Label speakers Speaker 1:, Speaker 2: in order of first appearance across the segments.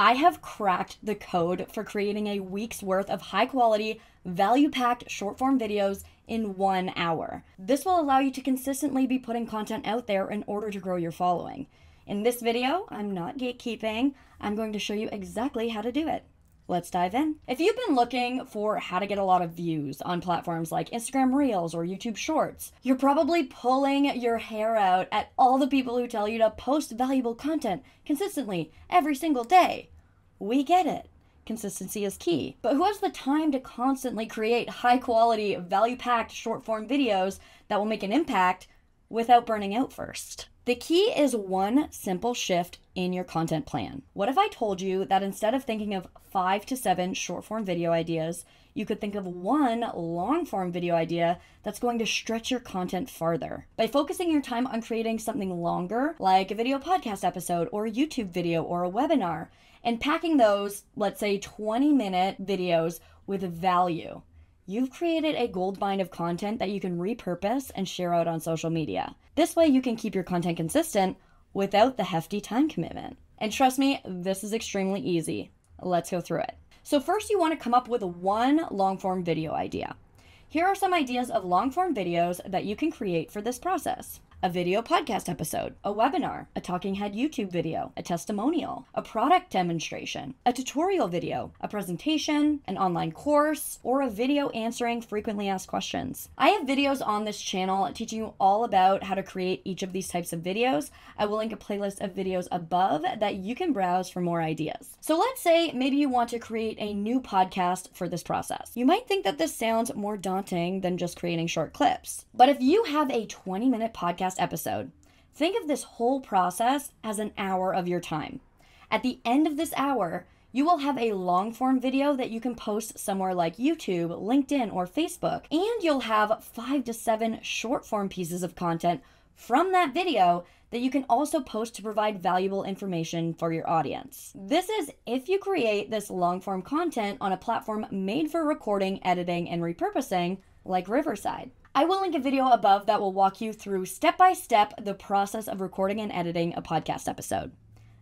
Speaker 1: I have cracked the code for creating a week's worth of high quality, value packed short form videos in one hour. This will allow you to consistently be putting content out there in order to grow your following. In this video, I'm not gatekeeping, I'm going to show you exactly how to do it. Let's dive in. If you've been looking for how to get a lot of views on platforms like Instagram Reels or YouTube Shorts, you're probably pulling your hair out at all the people who tell you to post valuable content consistently every single day. We get it. Consistency is key. But who has the time to constantly create high quality, value packed short form videos that will make an impact without burning out first? The key is one simple shift in your content plan. What if I told you that instead of thinking of five to seven short form video ideas, you could think of one long form video idea that's going to stretch your content farther. By focusing your time on creating something longer, like a video podcast episode or a YouTube video or a webinar, and packing those, let's say 20 minute videos with value, you've created a gold mine of content that you can repurpose and share out on social media. This way, you can keep your content consistent without the hefty time commitment. And trust me, this is extremely easy. Let's go through it. So, first, you want to come up with one long form video idea. Here are some ideas of long form videos that you can create for this process a video podcast episode, a webinar, a talking head YouTube video, a testimonial, a product demonstration, a tutorial video, a presentation, an online course, or a video answering frequently asked questions. I have videos on this channel teaching you all about how to create each of these types of videos. I will link a playlist of videos above that you can browse for more ideas. So let's say maybe you want to create a new podcast for this process. You might think that this sounds more daunting than just creating short clips. But if you have a 20 minute podcast podcast episode. Think of this whole process as an hour of your time. At the end of this hour, you will have a long form video that you can post somewhere like YouTube, LinkedIn, or Facebook, and you'll have five to seven short form pieces of content from that video that you can also post to provide valuable information for your audience. This is if you create this long form content on a platform made for recording, editing, and repurposing, like Riverside. I will link a video above that will walk you through step by step the process of recording and editing a podcast episode.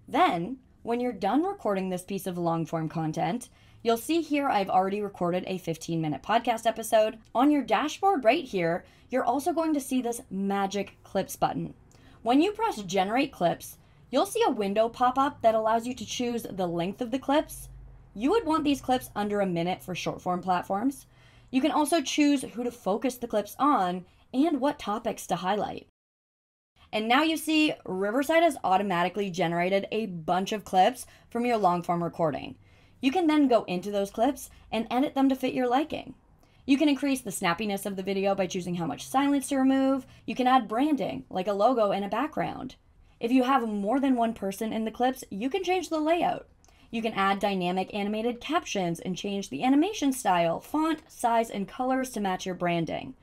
Speaker 1: Then, when you're done recording this piece of long form content, you'll see here I've already recorded a 15 minute podcast episode. On your dashboard right here, you're also going to see this magic clips button. When you press generate clips, you'll see a window pop up that allows you to choose the length of the clips. You would want these clips under a minute for short form platforms. You can also choose who to focus the clips on and what topics to highlight. And now you see Riverside has automatically generated a bunch of clips from your long form recording. You can then go into those clips and edit them to fit your liking. You can increase the snappiness of the video by choosing how much silence to remove. You can add branding, like a logo and a background. If you have more than one person in the clips, you can change the layout. You can add dynamic animated captions and change the animation style, font, size, and colors to match your branding.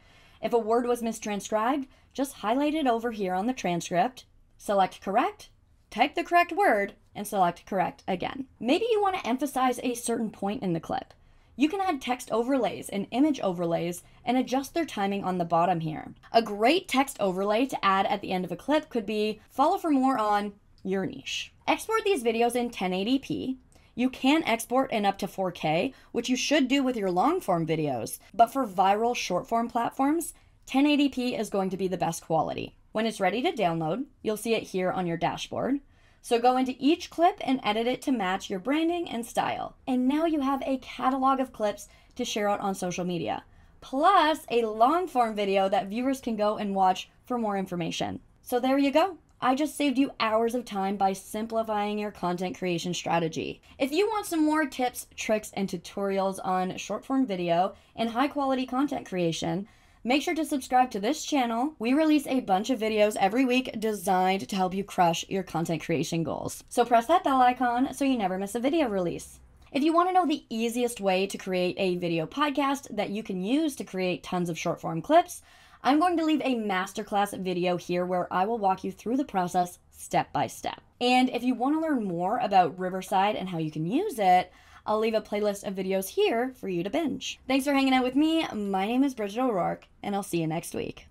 Speaker 1: If a word was mistranscribed, just highlight it over here on the transcript, select correct, type the correct word, and select correct again. Maybe you want to emphasize a certain point in the clip. You can add text overlays and image overlays and adjust their timing on the bottom here. A great text overlay to add at the end of a clip could be follow for more on your niche. Export these videos in 1080p. You can export in up to 4K, which you should do with your long form videos, but for viral short form platforms, 1080p is going to be the best quality. When it's ready to download, you'll see it here on your dashboard. So go into each clip and edit it to match your branding and style. And now you have a catalog of clips to share out on social media, plus a long form video that viewers can go and watch for more information. So there you go. I just saved you hours of time by simplifying your content creation strategy. If you want some more tips, tricks, and tutorials on short form video and high quality content creation, make sure to subscribe to this channel. We release a bunch of videos every week designed to help you crush your content creation goals. So press that bell icon so you never miss a video release. If you want to know the easiest way to create a video podcast that you can use to create tons of short form clips, I'm going to leave a masterclass video here where I will walk you through the process step by step. And if you want to learn more about Riverside and how you can use it, I'll leave a playlist of videos here for you to binge. Thanks for hanging out with me. My name is Bridget O'Rourke, and I'll see you next week.